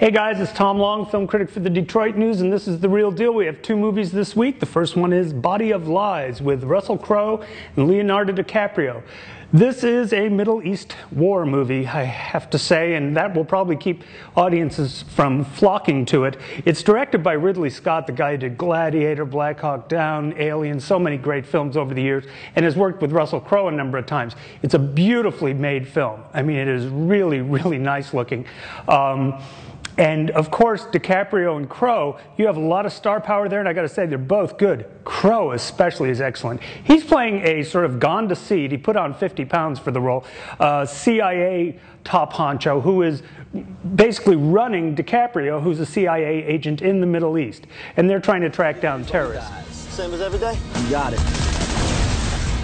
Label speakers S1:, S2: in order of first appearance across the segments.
S1: Hey guys, it's Tom Long, film critic for the Detroit News, and this is The Real Deal. We have two movies this week. The first one is Body of Lies with Russell Crowe and Leonardo DiCaprio. This is a Middle East war movie, I have to say, and that will probably keep audiences from flocking to it. It's directed by Ridley Scott, the guy who did Gladiator, Black Hawk Down, Alien, so many great films over the years, and has worked with Russell Crowe a number of times. It's a beautifully made film. I mean, it is really, really nice looking. Um, and of course, DiCaprio and Crowe, you have a lot of star power there, and I got to say, they're both good. Crowe, especially, is excellent. He's playing a sort of gone to seed, he put on 50 pounds for the role, uh, CIA top honcho who is basically running DiCaprio, who's a CIA agent in the Middle East. And they're trying to track down terrorists.
S2: Same as every day?
S3: You got it.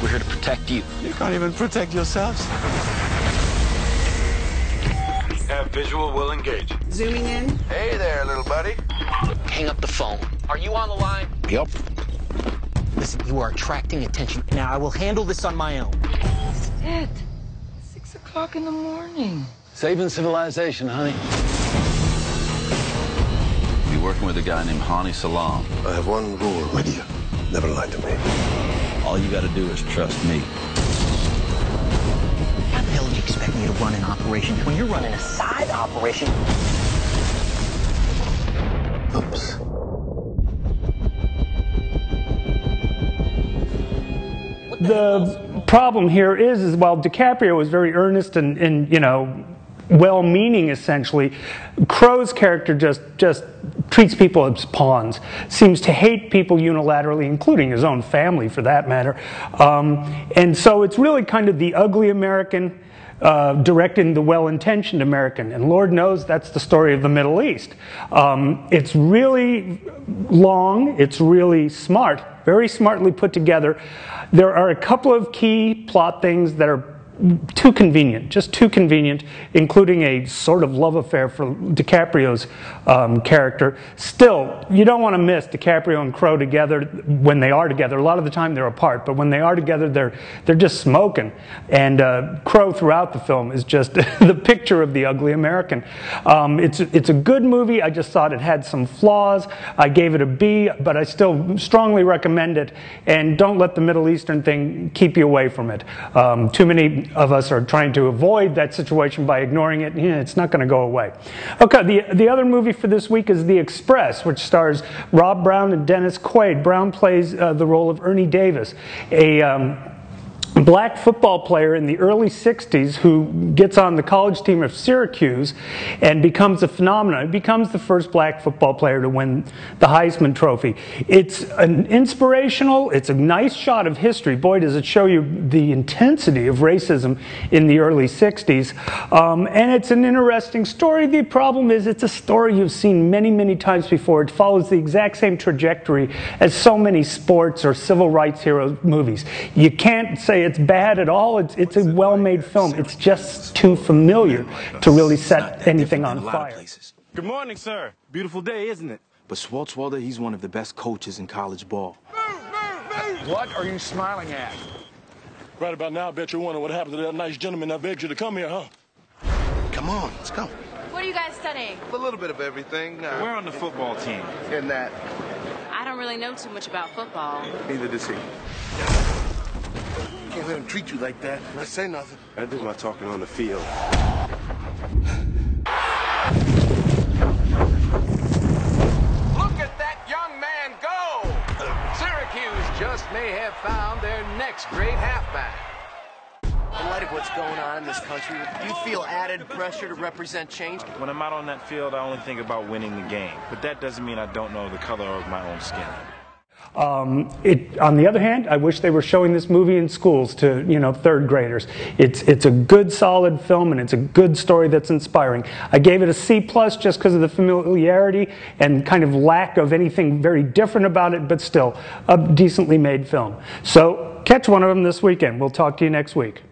S4: We're here to protect you.
S5: You can't even protect yourselves.
S6: Have visual, will engage.
S7: Zooming in.
S6: Hey there, little buddy.
S4: Hang up the phone. Are you on the line?
S5: Yep.
S4: Listen, you are attracting attention. Now, I will handle this on my own.
S7: It's it. Six o'clock in the morning.
S5: Saving civilization, honey.
S8: Be working with a guy named Hani Salaam.
S9: I have one rule with you. Never lie to me.
S8: All you gotta do is trust me.
S4: How the hell do you expect me to run an operation when you're running a side operation?
S9: Oops.
S1: The problem here is, is while DiCaprio is very earnest and, and you know, well-meaning essentially, Crowe's character just just treats people as pawns. Seems to hate people unilaterally, including his own family, for that matter. Um, and so it's really kind of the ugly American. Uh, directing the well-intentioned American, and Lord knows that's the story of the Middle East. Um, it's really long. It's really smart, very smartly put together. There are a couple of key plot things that are too convenient, just too convenient, including a sort of love affair for DiCaprio's um, character. Still, you don't want to miss DiCaprio and Crowe together when they are together. A lot of the time they're apart, but when they are together, they're they're just smoking. And uh, Crowe throughout the film is just the picture of the ugly American. Um, it's it's a good movie. I just thought it had some flaws. I gave it a B, but I still strongly recommend it. And don't let the Middle Eastern thing keep you away from it. Um, too many of us are trying to avoid that situation by ignoring it. Yeah, it's not going to go away. Okay, the, the other movie for this week is The Express, which stars Rob Brown and Dennis Quaid. Brown plays uh, the role of Ernie Davis, a um, black football player in the early 60s who gets on the college team of Syracuse and becomes a phenomenon. He becomes the first black football player to win the Heisman Trophy. It's an inspirational, it's a nice shot of history. Boy, does it show you the intensity of racism in the early 60s. Um, and it's an interesting story. The problem is it's a story you've seen many, many times before. It follows the exact same trajectory as so many sports or civil rights hero movies. You can't say it's bad at all. It's, it's a well made film. It's just too familiar to really set anything on fire.
S5: Good morning, sir. Beautiful day, isn't it? But Schwartzwalder, he's one of the best coaches in college ball. Move, move, move.
S6: What are you smiling at?
S10: Right about now, I bet you're wondering what happened to that nice gentleman that begged you to come here, huh?
S9: Come on, let's go.
S11: What are you guys studying?
S6: A little bit of everything. Uh,
S5: We're on the football team.
S6: in that.
S11: I don't really know too much about football.
S6: Neither does he.
S9: Can't let him treat you like that. I say nothing.
S6: I do my talking on the field.
S12: Look at that young man go! Syracuse just may have found their next great halfback.
S2: In light of what's going on in this country, do you feel added pressure to represent change?
S5: When I'm out on that field, I only think about winning the game. But that doesn't mean I don't know the color of my own skin.
S1: Um, it, on the other hand, I wish they were showing this movie in schools to you know third graders. It's it's a good, solid film, and it's a good story that's inspiring. I gave it a C plus just because of the familiarity and kind of lack of anything very different about it, but still a decently made film. So catch one of them this weekend. We'll talk to you next week.